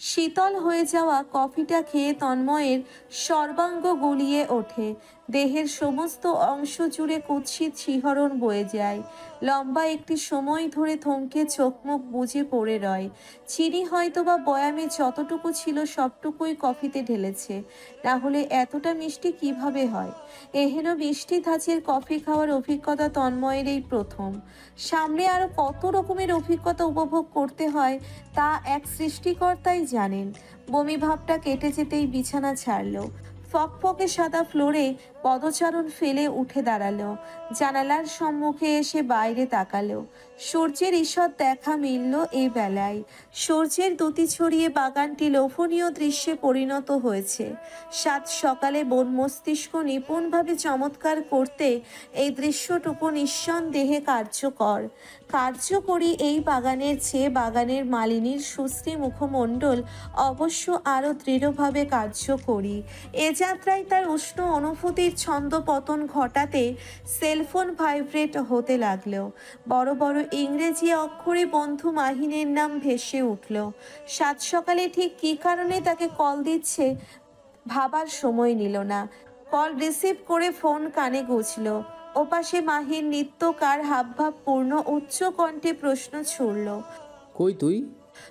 শীতল হয়ে যাওয়া কফিটা খেয়ে তন্ময়ের সর্বাঙ্গ গুলিয়ে ওঠে। দেহের সমস্ত অংশ জুড়ে কুৎসিত শিহরণ বয়ে যায়। লম্বা একটি সময় ধরে থমকে চোখ মুখ বুজে পড়ে রয়। চিনি হয়তো বা বয়ামে যতটুকু ছিল সবটুকুই কফিতে ঢেলেছে। না হলে এতটা মিষ্টি কীভাবে হয়? এহেন মিষ্টি ধাঁচের কফি খাওয়ার অভিজ্ঞতা তন্ময়ের এই প্রথম। সামনে আরও কত রকমের অভিজ্ঞতা উপভোগ করতে হয়, তা এক সৃষ্টিকর্তাই জানেন। বমি ভাবটা কেটে যেতেই বিছানা ছাড়লো। ফকফকে সাদা ফ্লোরে পদচারণ ফেলে উঠে দাঁড়াল। জানালার সম্মুখে এসে বাইরে তাকালো। সূর্যের ঈষৎ দেখা মিলল এই বেলায়। সূর্যের দুতি ছড়িয়ে বাগানটি লোভনীয় দৃশ্যে পরিণত হয়েছে। সাত সকালে বন মস্তিষ্ক নিপুণভাবে চমৎকার করতে এই দৃশ্যটুকু নিঃসন্দেহে কার্যকর। কার্যকরী এই বাগানের চেয়ে বাগানের মালিনীর সুশ্রী মুখমণ্ডল অবশ্য আরও দৃঢ়ভাবে কার্যকরী। এ যাত্রায় তার উষ্ণ অনুভূতির ছন্দ পতন ঘটাতে সেলফোন ভাইব্রেট হতে লাগল। বড় বড় ইংরেজি অক্ষরে বন্ধু মাহিনের নাম ভেসে উঠল। সাত সকালে ঠিক কী কারণে তাকে কল দিচ্ছে ভাবার সময় নিল না। কল রিসিভ করে ফোন কানে গুছল ওপাশে মাহির নিত্যকার হাবভাব পূর্ণ উচ্চ কণ্ঠে প্রশ্ন ছুড়ল। কই তুই?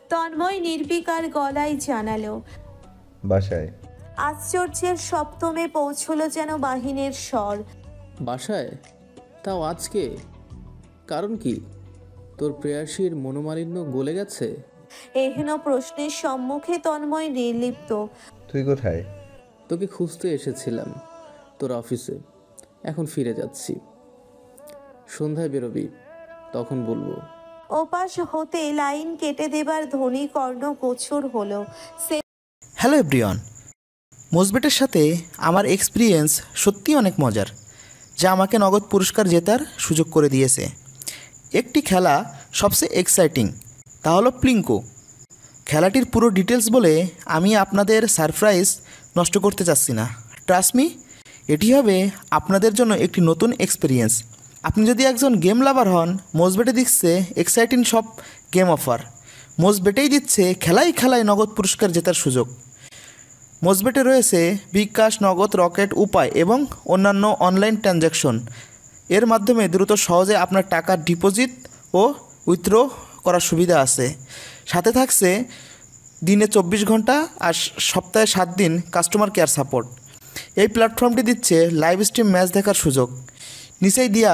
তন্ময় নির্বিকার গলায় জানালো। বাসায়। আশ্চর্যের সপ্তমে পৌঁছলো যেন বাহিনীর স্বর। বাসায়? তাও আজকে? কারণ কি? তোর প্রেয়াসীর মনোমালিন্য গলে গেছে? এহেন প্রশ্নের সম্মুখে তন্ময় নির্লিপ্ত। তুই কোথায়? তোকে খুঁজতে এসেছিলাম তোর অফিসে। এখন ফিরে যাচ্ছি। সন্ধ্যায় বেরোবি তখন বলব। ওপাশ হতে লাইন কেটে দেবার ধ্বনি কর্ণ গোচর হলো। সে হ্যালো এভরিওয়ান মোজবেটের সাথে আমার এক্সপিরিয়েন্স সত্যি অনেক মজার, যা আমাকে নগদ পুরস্কার জেতার সুযোগ করে দিয়েছে। একটি খেলা সবচেয়ে এক্সাইটিং তা হলো প্লিঙ্কো খেলাটির পুরো ডিটেলস বলে আমি আপনাদের সারপ্রাইজ নষ্ট করতে চাচ্ছি না। ট্রাস্টমি এটি হবে আপনাদের জন্য একটি নতুন এক্সপিরিয়েন্স আপনি যদি একজন গেম লাভার হন, মোজবেটে দিচ্ছে এক্সাইটিং সব গেম অফার মোজবেটেই দিচ্ছে খেলাই খেলায় নগদ পুরস্কার জেতার সুযোগ। মোজবেটে রয়েছে বিকাশ নগদ, রকেট, উপায় এবং অন্যান্য অনলাইন ট্রানজ্যাকশন। এর মাধ্যমে দ্রুত সহজে আপনার টাকা ডিপোজিট ও উইথড্র করার সুবিধা আছে। সাথে থাকছে দিনে চব্বিশ ঘণ্টা আর সপ্তাহে সাত দিন কাস্টমার কেয়ার সাপোর্ট। এই প্ল্যাটফর্মটি দিচ্ছে লাইভ স্ট্রিম ম্যাচ দেখার সুযোগ। নিচেই দিয়া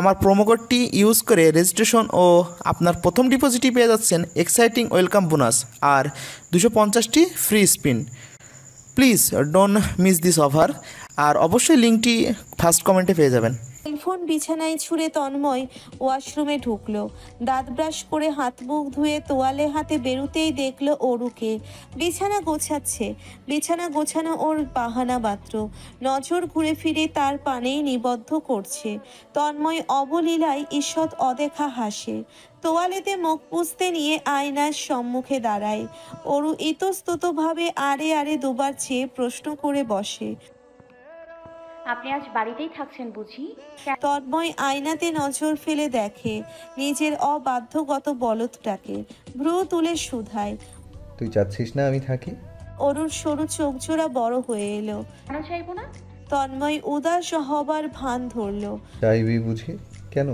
আমার প্রোমোকোডটি ইউজ করে রেজিস্ট্রেশন ও আপনার প্রথম ডিপোজিটই পেয়ে যাচ্ছেন এক্সাইটিং ওয়েলকাম বোনাস আর দুশো পঞ্চাশটি free spin. Please don't miss this offer আর অবশ্যই লিঙ্কটি ফার্স্ট কমেন্টে পেয়ে যাবেন। সেলফোন বিছানায় ছুঁড়ে তন্ময় ওয়াশরুমে ঢুকলো। দাঁত ব্রাশ করে হাত মুখ ধুয়ে তোয়ালে হাতে বেরুতেই দেখল অরুকে। বিছানা গোছাচ্ছে। বিছানা গোছানো ওর বাহানা মাত্র নজর ঘুরে ফিরে তার পানেই নিবদ্ধ করছে। তন্ময় অবলীলায় ঈষৎ অদেখা হাসে। তোয়ালেতে মুখ পুষতে নিয়ে আয়নার সম্মুখে দাঁড়ায়। অরু ইতস্ততভাবে আরে আরে দুবার চেয়ে প্রশ্ন করে বসে। আপনি আজ বাড়িতেই থাকছেন বুঝি? তন্ময় আয়নাতে নজর ফেলে দেখে নিজের অবাধ্যগত বলদটাকে ভ্রু তুলে শুধায়। তুই চাচ্ছিস না আমি থাকি? অরুর সরু চোখজোড়া বড় হয়ে এলো। কেন চাইব না? তন্ময় উদাস হবার ভান ধরলো। চাইবি বুঝি? কেন?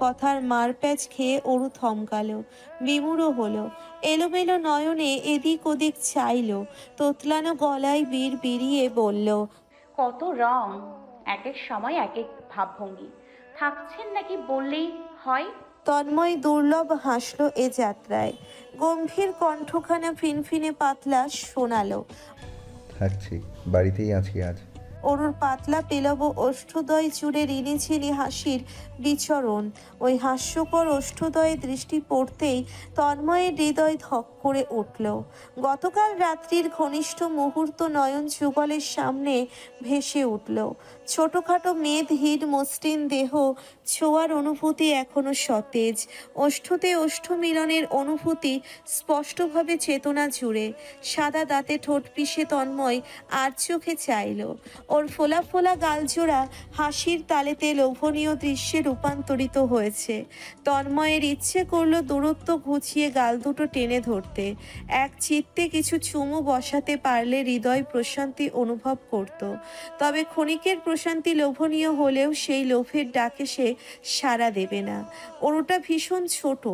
কথার মার মারপ্যাচ খেয়ে অরু থমকালো বিমুড়ো হলো। এলোমেলো নয়নে এদিক ওদিক চাইলো তোতলানো গলায় বীর বিড়িয়ে বলল কত রং এক এক সময় এক এক ভাবভঙ্গি। থাকছেন নাকি বললেই হয়? তন্ময় দুর্লভ হাসল এ যাত্রায়। গম্ভীর কণ্ঠখানা ফিনফিনে পাতলা শোনালো থাকছি বাড়িতেই আছি আজ। অরুর পাতলা পেলব অষ্টদয় চুড়ে রিনি রিনিঝিনি হাসির বিচরণ। ওই হাস্যকর ওষ্ঠদয়ে দৃষ্টি পড়তেই তন্ময়ের হৃদয় ধক করে উঠল। গতকাল রাত্রির ঘনিষ্ঠ মুহূর্ত নয়ন যুগলের সামনে ভেসে উঠল। ছোটখাটো মেদহীন মসৃণ দেহ ছোঁয়ার অনুভূতি এখনও সতেজ। ওষ্ঠতে ওষ্ঠ মিলনের অনুভূতি স্পষ্টভাবে চেতনা জুড়ে। সাদা দাঁতে ঠোঁট পিষে তন্ময় আর চোখে চাইল। ওর ফোলা ফোলা গালজোড়া হাসির তালেতে লোভনীয় দৃশ্যে রূপান্তরিত হয়েছে। তন্ময়ের ইচ্ছে করল দূরত্ব ঘুচিয়ে গাল দুটো টেনে ধরতে। এক চিত্তে কিছু চুমু বসাতে পারলে হৃদয় প্রশান্তি অনুভব করত। তবে ক্ষণিকের প্রশান্তি লোভনীয় হলেও সেই লোভের ডাকে সে সাড়া দেবে না। ওরটা ভীষণ ছোট।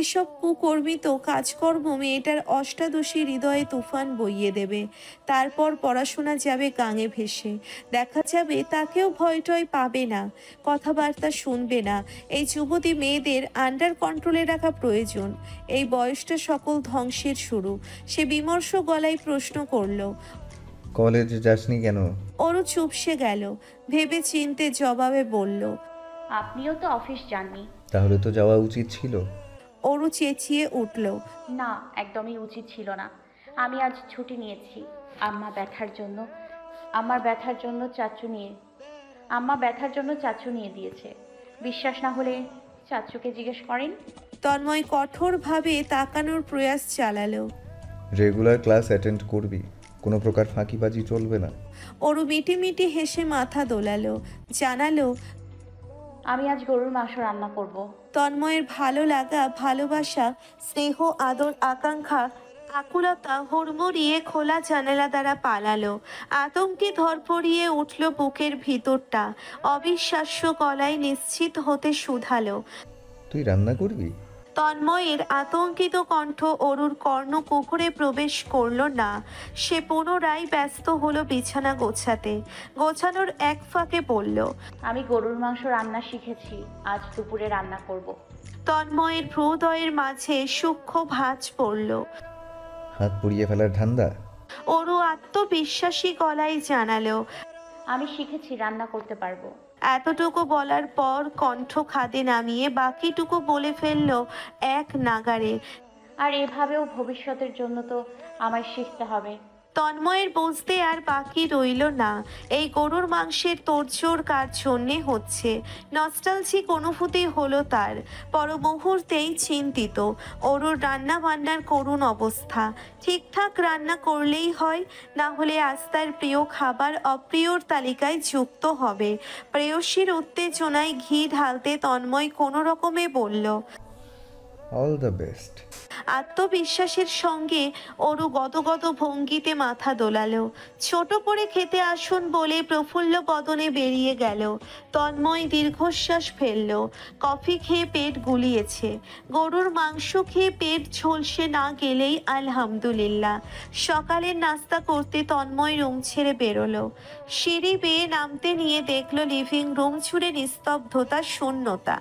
এসব কুকর্মিত কাজকর্ম মেয়েটার অষ্টাদশী হৃদয়ে তুফান বইয়ে দেবে। তারপর পড়াশোনা যাবে গাঙে ভেসে। দেখা যাবে তাকেও ভয় টয় পাবে না। কথাবার্তা শুনবে না। এই যুবতী মেয়েদের আন্ডার কন্ট্রোলে রাখা প্রয়োজন। এই বয়সটা সকল ধ্বংসের শুরু। সে বিমর্ষ গলায় প্রশ্ন করল কলেজ যাসনি কেন? ওরও চুপসে গেল ভেবে চিনতে জবাবে বলল আপনিও তো অফিস যাননি। তাহলে তো যাওয়া উচিত ছিল। ওরও চেঁচিয়ে উঠল না একদমই উচিত ছিল না। আমি আজ ছুটি নিয়েছি আম্মা ব্যথার জন্য আমার ব্যথার জন্য চাচু নিয়ে আম্মা ব্যথার জন্য চাচু নিয়ে দিয়েছে। বিশ্বাস না হলে চাচুকে জিজ্ঞেস করেন। তন্ময় কঠোরভাবে তাকানোর প্রয়াস চালালো। রেগুলার ক্লাস অ্যাটেন্ড করবি কোনো প্রকার ফাঁকিবাজি চলবে না। ওরু মিটি মিটি হেসে মাথা দোলালো জানালো আমি আজ গরুর মাংস রান্না করব। তন্ময়ের ভালো লাগা ভালোবাসা স্নেহ আদর আকাঙ্ক্ষা আকুলতা হুড়মুড়িয়ে খোলা জানালা দ্বারা পালালো। আতঙ্কে ধরপড়িয়ে উঠল বুকের ভিতরটা। অবিশ্বাস্য গলায় নিশ্চিত হতে শুধালো। তুই রান্না করবি? তন্ময়ের আতঙ্কিত কণ্ঠ অরুর কর্ণ কুকুরে প্রবেশ করল না। সে পুনরায় ব্যস্ত হলো বিছানা গোছাতে। গোছানোর এক ফাঁকে বলল আমি গরুর মাংস রান্না শিখেছি। আজ দুপুরে রান্না করব। তন্ময়ের ভ্রুদয়ের মাঝে সূক্ষ্ম ভাঁজ পড়ল। হাত পুড়িয়ে ফেলার ধান্দা? অরু আত্মবিশ্বাসী গলায় জানালো আমি শিখেছি রান্না করতে পারব। এতটুকু বলার পর কণ্ঠ খাদে নামিয়ে বাকিটুকু বলে ফেলল এক নাগারে। আর এভাবেও ভবিষ্যতের জন্য তো আমায় শিখতে হবে। তন্ময়ের বুঝতে আর বাকি রইল না। এই গরুর মাংসের তোড়জোড় কার জন্যে হচ্ছে? নস্টালজিক অনুভূতি হলো তার। পর মুহূর্তেই চিন্তিত। অরুর রান্না বান্নার করুণ অবস্থা। ঠিকঠাক রান্না করলেই হয়, না হলে আজ তার প্রিয় খাবার অপ্রিয়র তালিকায় যুক্ত হবে। প্রেয়সীর উত্তেজনায় ঘি ঢালতে তন্ময় কোনো রকমে বলল অল দ্য বেস্ট আত্মবিশ্বাসের সঙ্গে অরু গদগদ ভঙ্গিতে মাথা দোলালো। ছোট করে খেতে আসুন বলে প্রফুল্ল বদনে বেরিয়ে গেল। তন্ময় দীর্ঘশ্বাস ফেলল। কফি খেয়ে পেট গুলিয়েছে। গরুর মাংস খেয়ে পেট ঝলসে না গেলেই আলহামদুলিল্লাহ। সকালের নাস্তা করতে তন্ময় রুম ছেড়ে বেরোলো। সিঁড়ি বেয়ে নামতে নিয়ে দেখল লিভিং রুম ছুড়ে নিস্তব্ধতা, শূন্যতা।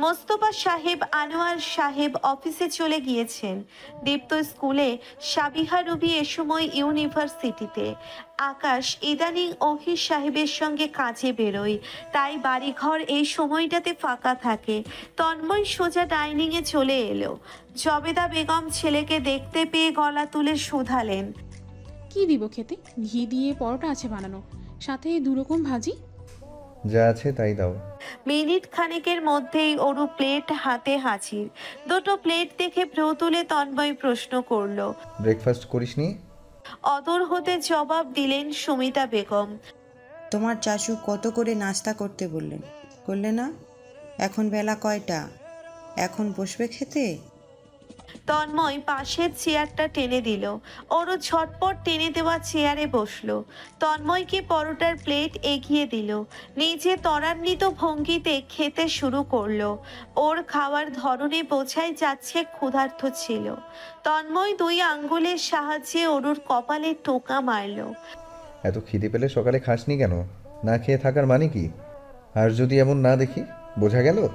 মোস্তফা সাহেব আনোয়ার সাহেব অফিসে চলে গিয়েছেন। দীপ্ত স্কুলে সাবিহা রুবি এ সময় ইউনিভার্সিটিতে। আকাশ ইদানিং অহির সাহেবের সঙ্গে কাজে বেরোয়। তাই বাড়িঘর এই সময়টাতে ফাঁকা থাকে। তন্ময় সোজা ডাইনিংয়ে চলে এলো। জবেদা বেগম ছেলেকে দেখতে পেয়ে গলা তুলে শুধালেন। কি দিব খেতে? ঘি দিয়ে পরোটা আছে বানানো। সাথে দু রকম ভাজি? যা আছে তাই দাও। মিনিট খানেকের মধ্যেই অরু প্লেট হাতে হাজির। দুটো প্লেট দেখে ভ্রু তুলে তন্ময় প্রশ্ন করল ব্রেকফাস্ট করিসনি? অদর হতে জবাব দিলেন সুমিতা বেগম। তোমার চাচু কত করে নাস্তা করতে বললেন? করলে না এখন বেলা কয়টা? এখন বসবে খেতে? তন্ময় পাশের চেয়ারটা টেনে দিল। ওরও ঝটপট টেনে দেওয়া চেয়ারে বসল। তন্ময়কে পরোটার প্লেট এগিয়ে দিল। নিজে ত্বরান্বিত ভঙ্গিতে খেতে শুরু করল। ওর খাওয়ার ধরনে বোঝাই যাচ্ছে ক্ষুধার্ত ছিল। তন্ময় দুই আঙ্গুলের সাহায্যে ওরুর কপালে টোকা মারলো। এত খিদে পেলে সকালে খাসনি কেন? না খেয়ে থাকার মানে কি? আর যদি এমন না দেখি, বোঝা গেল?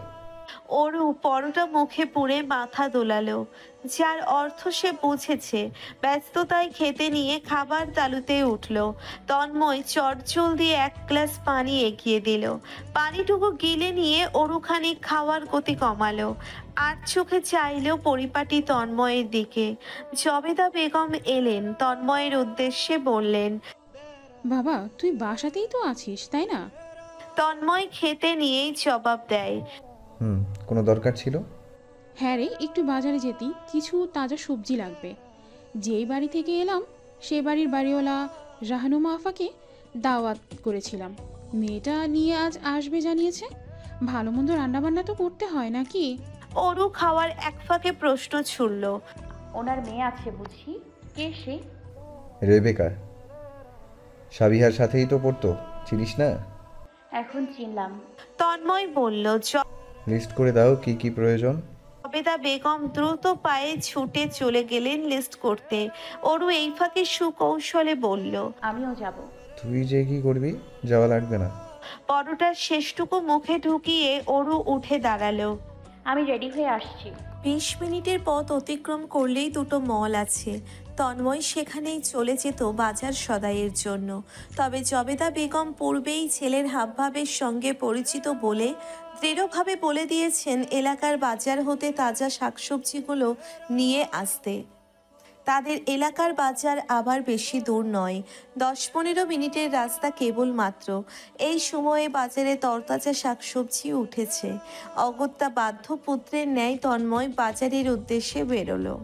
ওরু পরোটা মুখে পুড়ে মাথা দোলালো যার অর্থ সে বুঝেছে ব্যস্ততায় খেতে নিয়ে খাবার তালুতে উঠল তন্ময় চটচল দিয়ে এক গ্লাস পানি এগিয়ে দিল পানিটুকু গিলে নিয়ে ওরুখানি খাওয়ার গতি কমালো আর চোখে চাইলেও পরিপাটি তন্ময়ের দিকে। জবেদা বেগম এলেন তন্ময়ের উদ্দেশ্যে বললেন বাবা তুই বাসাতেই তো আছিস তাই না? তন্ময় খেতে নিয়েই জবাব দেয় হুম কোনো দরকার ছিল? হ্যাঁ রে একটু বাজারে যেতি কিছু তাজা সবজি লাগবে। যেই বাড়ি থেকে এলাম সে বাড়ির বাড়িওয়ালা রাহানুমা আফাকে দাওয়াত করেছিলাম। মেয়েটা নিয়ে আজ আসবে জানিয়েছে? ভালো মন্দ রান্নাবান্না তো করতে হয় নাকি? অরু খাওয়ার এক ফাঁকে প্রশ্ন ছুড়ল। ওনার মেয়ে আছে বুঝি? কে সে? রেবেকা। সাবিহার সাথেই তো পড়তো চিনিস না? এখন চিনলাম। তন্ময় বলল লিস্ট করে দাও কি কি প্রয়োজন। জবেদা বেগম দ্রুত পায়ে ছুটে চলে গেলেন লিস্ট করতে। অরু এই ফাঁকে সুকৌশলে বলল আমিও যাব। তুই যে কি করবি যাওয়া লাগবে না। পরোটার শেষটুকু মুখে ঢুকিয়ে অরু উঠে দাঁড়াল। আমি রেডি হয়ে আসছি। বিশ মিনিটের পথ অতিক্রম করলেই দুটো মল আছে। তন্ময় সেখানেই চলে যেত বাজার সদাইয়ের জন্য। তবে জবেদা বেগম পূর্বেই ছেলের হাবভাবের সঙ্গে পরিচিত বলে দৃঢ়ভাবে বলে দিয়েছেন এলাকার বাজার হতে তাজা শাকসবজিগুলো নিয়ে আসতে। তাদের এলাকার বাজার আবার বেশি দূর নয়। দশ পনেরো মিনিটের রাস্তা কেবল মাত্র এই সময়ে বাজারে তরতাজা শাকসবজি উঠেছে। অগত্যা বাধ্য পুত্রের ন্যায় তন্ময় বাজারের উদ্দেশ্যে বেরোলো।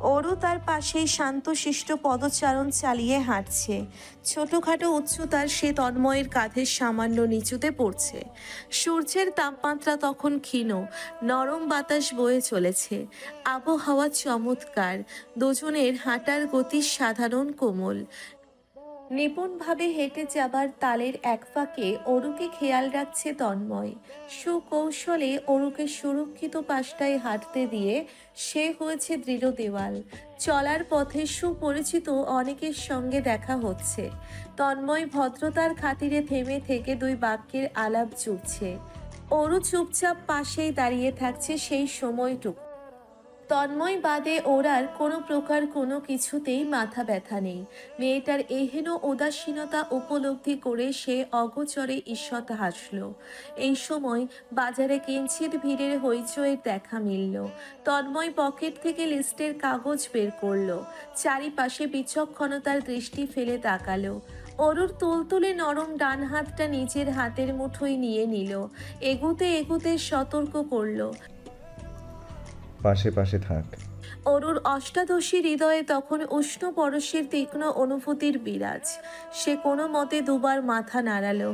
অরু তার পাশেই শান্তশিষ্ট পদচারণ চালিয়ে হাঁটছে। ছোটোখাটো উচ্চতার সে তন্ময়ের কাঁধের সামান্য নিচুতে পড়ছে। সূর্যের তাপমাত্রা তখন ক্ষীণ, নরম বাতাস বয়ে চলেছে। আবহাওয়া চমৎকার, দুজনের হাঁটার গতি সাধারণ কোমল। নিপুণভাবে হেঁটে যাবার তালের এক ফাঁকে অরুকে খেয়াল রাখছে তন্ময়। সুকৌশলে অরুকে সুরক্ষিত পাশটায় হাঁটতে দিয়ে সে হয়েছে দৃঢ় দেওয়াল। চলার পথে সুপরিচিত অনেকের সঙ্গে দেখা হচ্ছে। তন্ময় ভদ্রতার খাতিরে থেমে থেকে দুই বাক্যের আলাপ জুড়ছে অরু চুপচাপ পাশেই দাঁড়িয়ে থাকছে সেই সময়টুকু। তন্ময় বাদে ওরার কোনো প্রকার কোনো কিছুতেই মাথা ব্যথা নেই। মেয়েটার এহেন উদাসীনতা উপলব্ধি করে সে অগোচরে ঈষৎ হাসল। এই সময় বাজারে কিঞ্চিত ভিড়ের হইচয়ের দেখা মিলল। তন্ময় পকেট থেকে লিস্টের কাগজ বের করল। চারিপাশে বিচক্ষণতার দৃষ্টি ফেলে তাকালো। অরুর তুলতুলে নরম ডান হাতটা নিজের হাতের মুঠোয় নিয়ে নিল। এগুতে এগুতে সতর্ক করল। পাশে পাশে থাক। অরুর অষ্টাদশী হৃদয়ে তখন উষ্ণ পরশের তীক্ষ্ণ অনুভূতির বিরাজ। সে কোনো মতে দুবার মাথা নাড়ালো।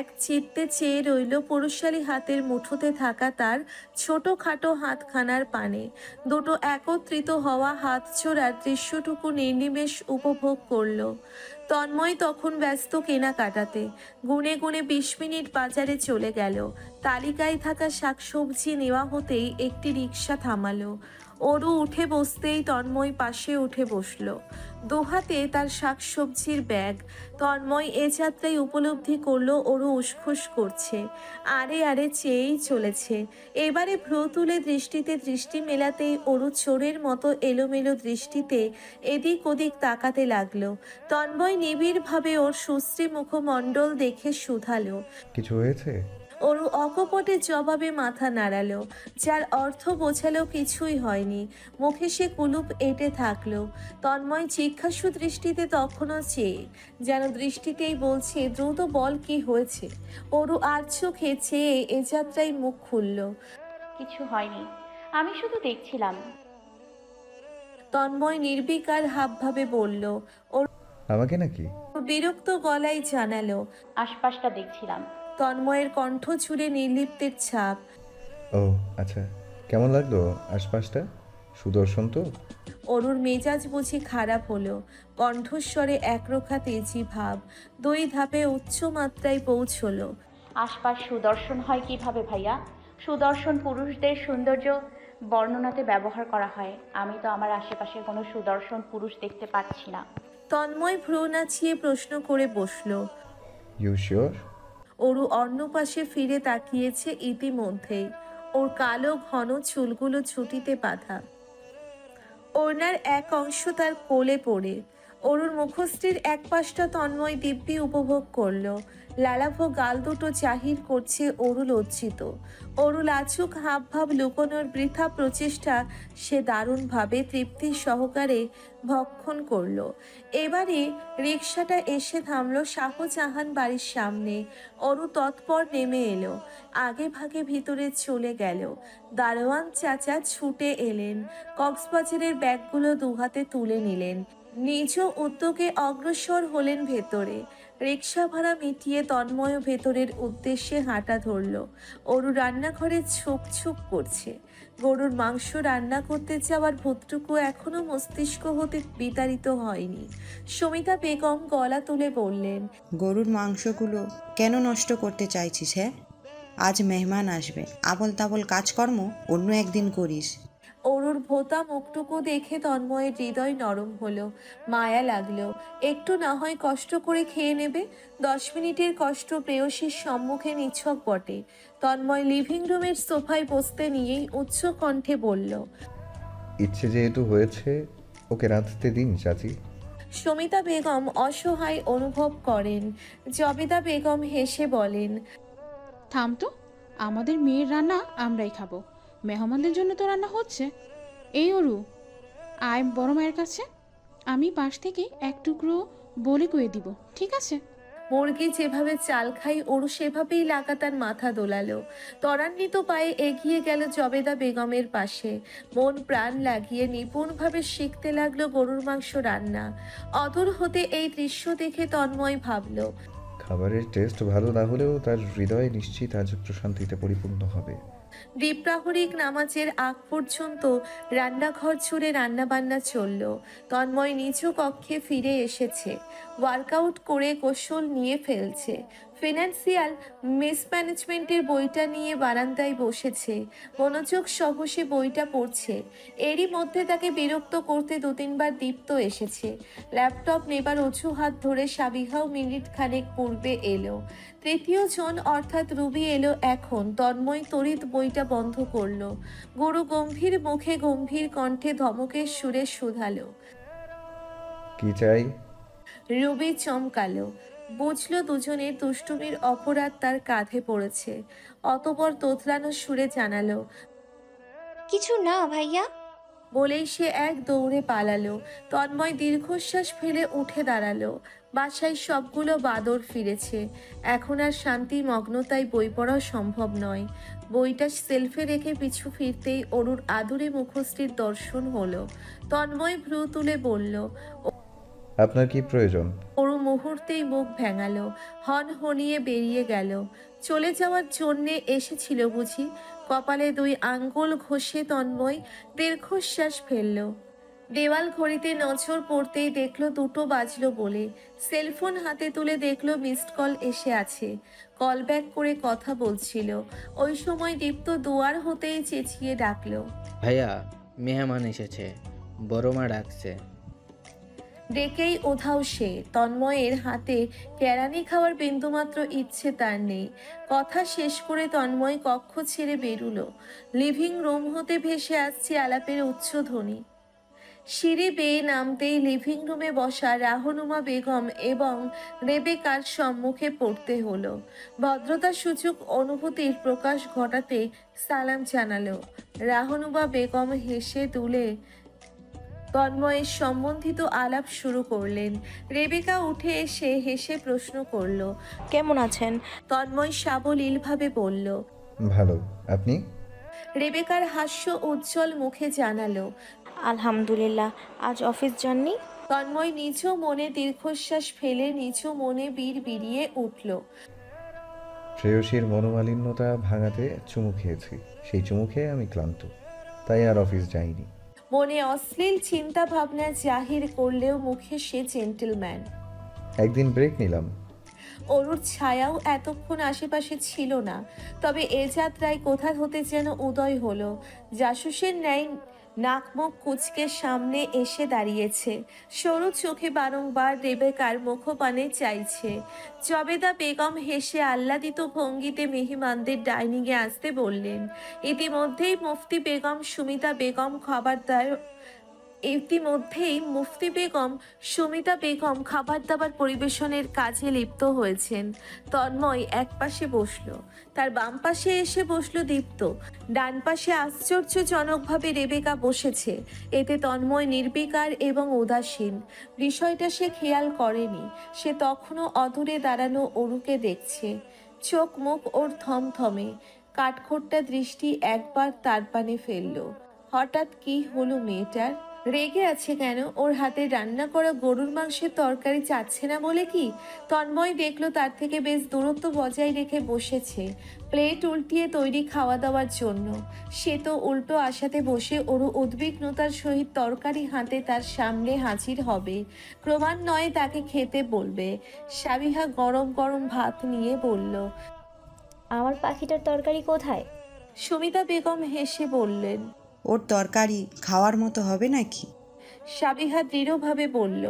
এক চিত্তে চেয়ে রইল পুরুষালী হাতের মুঠোতে থাকা তার ছোটোখাটো হাতখানার পানে। দুটো একত্রিত হওয়া হাত ছোড়ার দৃশ্যটুকু নির্নিমেষ উপভোগ করল। তন্ময় তখন ব্যস্ত কেনাকাটাতে, গুনে গুনে বিশ মিনিট বাজারে চলে গেল। তালিকায় থাকা শাকসবজি নেওয়া হতেই একটি রিক্সা থামালো। অরু উঠে বসতেই তন্ময় পাশে উঠে বসল। দুহাতে তার শাকসবজির ব্যাগ। তন্ময় এ যাত্রায় উপলব্ধি করল ওরু উসখুস করছে। আরে আরে চেয়েই চলেছে। এবারে ভ্রু তুলে দৃষ্টিতে দৃষ্টি মেলাতেই অরু চোরের মতো এলোমেলো দৃষ্টিতে এদিক ওদিক তাকাতে লাগল। তন্ময় নিবিড়ভাবে ওর সুশ্রী মুখমণ্ডল দেখে শুধালো। কিছু হয়েছে? অরু অকপটে জবাবে মাথা নাড়ালো যার অর্থ বোঝালো কিছুই হয়নি। মুখে সে কুলুপ এঁটে থাকল। তন্ময় জিজ্ঞাসু দৃষ্টিতে তখনও চেয়ে যেন দৃষ্টিতেই বলছে দ্রুত বল কি হয়েছে? অরু আর চোখে চেয়ে এ যাত্রায় মুখ খুলল। কিছু হয়নি আমি শুধু দেখছিলাম। তন্ময় নির্বিকার হাবভাবে বলল ওর আমাকে নাকি? বিরক্ত গলায় জানালো আশপাশটা দেখছিলাম। তন্ময়ের কণ্ঠ ছুড়ে নির্লিপ্তের ছাপ। ও আচ্ছা। কেমন লাগল আশপাশটা? সুদর্শন তো। অরুর মেজাজ বুঝি খারাপ হলো। কণ্ঠস্বরে একরোখা তেজি ভাব। দুই ধাপে উচ্চ মাত্রায় পৌঁছলো। আশপাশ সুদর্শন হয় কীভাবে ভাইয়া? সুদর্শন পুরুষদের সৌন্দর্য বর্ণনাতে ব্যবহার করা হয়। আমি তো আমার আশেপাশে কোনো সুদর্শন পুরুষ দেখতে পাচ্ছি না। তন্ময় ভ্রু নাচিয়ে প্রশ্ন করে বসল। ইউ শিওর অরু অন্য পাশে ফিরে তাকিয়েছে ইতিমধ্যেই ওর কালো ঘন চুলগুলো ছুটিতে বাঁধা। ওনার এক অংশ তার কোলে পড়ে। অরুর মুখশ্রীর এক পাশটা তন্ময় দিব্যি উপভোগ করল। লালাভ গাল দুটো চাহির করছে অরু লজ্জিত। অরু হাব ভাব লুকোনোর বৃথা প্রচেষ্টা সে দারুণভাবে তৃপ্তি সহকারে ভক্ষণ করল। এবারে রিক্সাটা এসে থামল শাহজাহান বাড়ির সামনে। অরু তৎপর নেমে এলো। আগে ভাগে ভিতরে চলে গেল। দারোয়ান চাচা ছুটে এলেন। কক্সবাজারের ব্যাগগুলো দুহাতে তুলে নিলেন। নিজ উদ্যোগে অগ্রসর হলেন ভেতরে। রিক্সা ভাড়া মিটিয়ে তন্ময় ভেতরের উদ্দেশ্যে হাঁটা ধরল। অরু রান্নাঘরে ছুপ ছুপ করছে। গরুর মাংস রান্না করতে যাওয়ার ভূতটুকু এখনও মস্তিষ্ক হতে বিতাড়িত হয়নি। সমিতা বেগম গলা তুলে বললেন, গরুর মাংসগুলো কেন নষ্ট করতে চাইছিস হ্যাঁ? আজ মেহমান আসবে। আবল তাবল কাজকর্ম অন্য একদিন করিস। অরুর ভোতা মুখটুকু দেখে তন্ময়ের হৃদয় নরম হলো। মায়া লাগল। একটু না হয় কষ্ট করে খেয়ে নেবে? দশ মিনিটের কষ্ট প্রেয়সীর সম্মুখে নিছক বটে। তন্ময় লিভিং রুমের সোফায় বসতে নিয়েই উচ্চ কণ্ঠে বলল ইচ্ছে যেহেতু হয়েছে ওকে রাঁধতে দিন চাচি। সমিতা বেগম অসহায় অনুভব করেন। জবেদা বেগম হেসে বলেন থাম তো আমাদের মেয়ের রান্না আমরাই খাব। মেহমানদের জন্য তো রান্না হচ্ছে। এই অরু আয় বড় মায়ের কাছে আমি পাশ থেকে এক টুকরো বলে কয়ে দিব ঠিক আছে? মুরগি যেভাবে চাল খাই ওরু সেভাবেই লাগাতার মাথা দোলালো। ত্বরান্বিত পায়ে এগিয়ে গেল জবেদা বেগমের পাশে। মন প্রাণ লাগিয়ে নিপুণভাবে শিখতে লাগল গরুর মাংস রান্না। অদূর হতে এই দৃশ্য দেখে তন্ময় ভাবল খাবারের টেস্ট ভালো না হলেও তার হৃদয় নিশ্চিত আজ প্রশান্তিতে পরিপূর্ণ হবে। দ্বীপ্রাহরিক নামাজের আগ পর্যন্ত রান্নাঘর ছুড়ে রান্নাবান্না চলল। তন্ময় নিজ কক্ষে ফিরে এসেছে। ওয়ার্কআউট করে কৌশল নিয়ে ফেলছে। ফিনান্সিয়াল মিসম্যানেজমেন্টের বইটা নিয়ে বারান্দায় বসেছে। মনোযোগ সহ সে বইটা পড়ছে। এরই মধ্যে তাকে বিরক্ত করতে দু তিনবার দীপ্ত এসেছে। ল্যাপটপ নেবার অজুহাত ধরে সাবিহাও মিনিট খানেক পূর্বে এলো। তৃতীয় জন অর্থাৎ রুবি এলো এখন। তন্ময় তড়িৎ বইটা বন্ধ করল। গুরু গম্ভীর মুখে গম্ভীর কণ্ঠে ধমকের সুরে শুধালো। কি চাই? রুবি চমকালো। বুঝলো দুজনের দুষ্টুমির অপরাধ তার কাঁধে পড়েছে। অতপর তোতলানো সুরে জানালো কিছু না ভাইয়া। বলেই সে এক দৌড়ে পালালো তন্ময় দীর্ঘশ্বাস ফেলে উঠে দাঁড়াল। বাসায় সবগুলো বাদর ফিরেছে। এখন আর শান্তি মগ্নতায় বই পড়া সম্ভব নয়। বইটা সেলফে রেখে পিছু ফিরতেই অরুর আদুরে মুখশ্রীর দর্শন হলো। তন্ময় ভ্রু তুলে বলল আপনার কি প্রয়োজন? অরু মুহূর্তেই মুখ ভেঙালো, হন হনিয়ে বেরিয়ে গেল। চলে যাওয়ার জন্যে এসেছিল বুঝি, কপালে দুই আঙ্গুল ঘষে তন্ময় দীর্ঘশ্বাস ফেলল। দেওয়াল ঘড়িতে নজর পড়তেই দেখল দুটো বাজলো বলে। সেলফোন হাতে তুলে দেখল মিসড কল এসে আছে। কল ব্যাক করে কথা বলছিল। ওই সময় দীপ্ত দুয়ার হতেই চেঁচিয়ে ডাকলো। ভাইয়া, মেহমান এসেছে। বড় মা ডাকছে। ডেকেই ওধাও সে। তন্ময়ের হাতে কেরানি খাওয়ার বিন্দুমাত্র ইচ্ছে তার নেই। কথা শেষ করে তন্ময় কক্ষ ছেড়ে বেরুলো। লিভিং রুম হতে ভেসে আসছে আলাপের উচ্চ ধ্বনি। সিঁড়ি বেয়ে নামতেই লিভিং রুমে বসা রাহনুমা বেগম এবং রেবেকার সম্মুখে পড়তে হলো। ভদ্রতা সূচক অনুভূতির প্রকাশ ঘটাতে সালাম জানালো। রাহনুমা বেগম হেসে তুলে তন্ময়ের সম্বন্ধিত আলাপ শুরু করলেন। রেবেকা উঠে এসে হেসে প্রশ্ন করল কেমন আছেন? তন্ময় সাবলীলভাবে বলল ভালো আপনি? রেবেকার হাস্য উজ্জ্বল মুখে জানালো আলহামদুলিল্লাহ আজ অফিস যাননি? তন্ময় নিজ মনে দীর্ঘশ্বাস ফেলে নিজ মনে বীর বিড়িয়ে উঠল প্রেয়সীর মনোমালিন্যতা ভাঙাতে চুমু খেয়েছি। সেই চুমু খেয়ে আমি ক্লান্ত তাই আর অফিস যাইনি। মনে অশ্লীল চিন্তা ভাবনা জাহির করলেও মুখে সে জেন্টলম্যান একদিন ব্রেক নিলাম। অরুর ছায়াও এতক্ষণ আশেপাশে ছিল না তবে এ যাত্রায় কোথা হতে যেন উদয় হলো। জাসুসের ন্যায় নাক মুখ কুচকে সামনে এসে দাঁড়িয়েছে। সরু চোখে বারংবার রেবেকার মুখপানে চাইছে। জবেদা বেগম হেসে আহ্লাদিত ভঙ্গিতে মেহমানদের ডাইনিংয়ে আসতে বললেন, ইতিমধ্যেই মুফতি বেগম সুমিতা বেগম খবরদার ইতিমধ্যেই মুফতি বেগম, সুমিতা বেগম খাবার দাবার পরিবেশনের কাজে লিপ্ত হয়েছেন। তন্ময় এক পাশে বসল। তার বাম পাশে এসে বসল দীপ্ত। ডান পাশে আশ্চর্যজনকভাবে রেবেকা বসেছে। এতে তন্ময় নির্বিকার এবং উদাসীন। বিষয়টা সে খেয়াল করেনি। সে তখনও অদূরে দাঁড়ানো অরুকে দেখছে। চোখ মুখ ওর থমথমে। কাঠখোট্টা দৃষ্টি একবার তার পানে ফেলল। হঠাৎ কি হলো মেয়েটার? রেগে আছে কেন? ওর হাতে রান্না করা গরুর মাংসের তরকারি চাচ্ছে না বলে কি? তন্ময় দেখল তার থেকে বেশ দূরত্ব বজায় রেখে বসেছে। প্লেট উল্টিয়ে তৈরি খাওয়া দাওয়ার জন্য। সে তো উল্টো আশাতে বসে ওরও উদ্বিগ্নতার সহিত তরকারি হাতে তার সামনে হাজির হবে। ক্রমান্বয়ে তাকে খেতে বলবে। সাবিহা গরম গরম ভাত নিয়ে বলল আমার পাখিটার তরকারি কোথায়? সুমিতা বেগম হেসে বললেন ওর তরকারি খাওয়ার মতো হবে নাকি? সাবিহা দৃঢ়ভাবে বলল